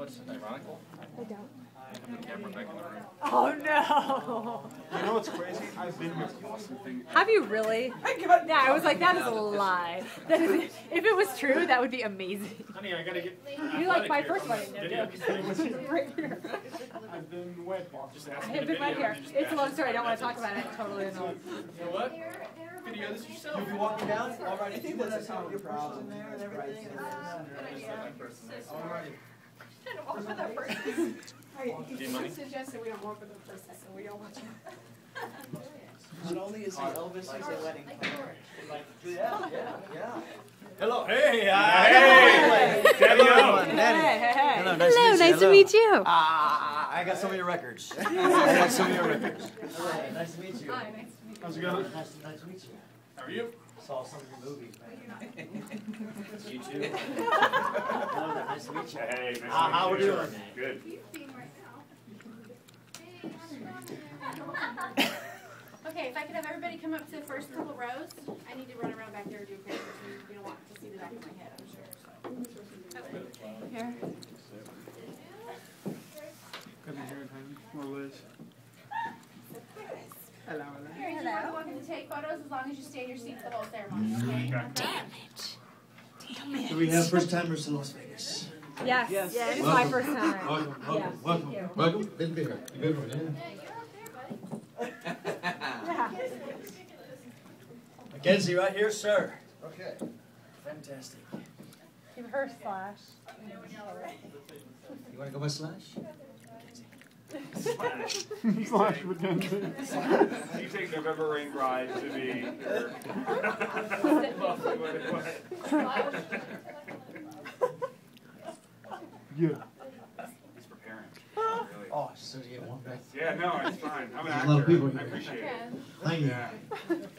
know what's ironical? I don't. I have the camera back in the room. Oh no! You know what's crazy? I've been here twice. Have you really? Yeah, I was like, that is a lie. That is, if it was true, that would be amazing. Honey, I gotta get. You like my athletic first here one? from No, this video. joke. right here. I've been wet walking. Just I ask me have been wet here. and you just It's a long story. I don't want to talk about it. Totally annoying. You know what? Video this yourself. You'll be walking down, alright, I think that's how your purse in there and everything. Uh, Alright. Do you money? Suggested we don't work with them first, so we don't watch them. Not only is he Elvis, he's a wedding planner. Yeah, yeah, yeah. Hello. Hey, Hey! Daddy Hello, O! Hey, Daddy. hey, hey. Hello, nice Hello, to meet you. nice to meet you. Ah, I got some of your records. I got some of your records. Nice to meet you. Hi, nice to meet you. How's it going? Nice, nice to meet you. How are you? Saw some of your movies. You too. Hello there, nice to meet you. Hey, nice Ah, how we doing? Good. Okay, if I could have everybody come up to the first couple rows, I need to run around back there and do pictures, and you don't want to see the back of my head, I'm sure, so. Here. Good to hear him. More Liz. Hello, hello. Here, you're more than welcome to take photos as long as you stay in your seat for the whole ceremony, okay? Do we have first timers to Las Vegas? Yes. Yes. Yeah, it's my first time. Welcome, Yes, welcome, thank welcome, you. welcome. Good to be here. You good one, yeah? Yeah. Mackenzie, right here, sir. Okay. Fantastic. Give her slash. You wanna go by Slash? Slash Mackenzie. You take November Rain Bride to be. Yeah. He's preparing. Really. Oh, so you get one back. Yeah, no, it's fine. I'm an There's a lot of people I here. appreciate it. Thank you. Yeah.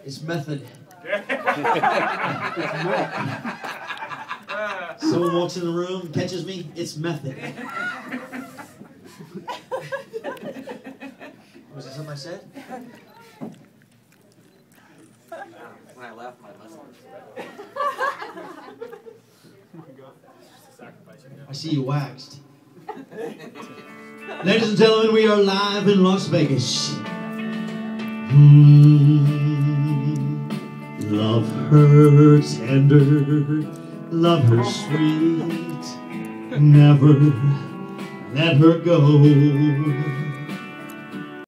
It's method. Yeah. Someone walks in the room, catches me, it's method. Was that something I said? When I left, my listeners. I see you waxed. Ladies and gentlemen, we are live in Las Vegas. Mm, love her tender, love her sweet, never let her go.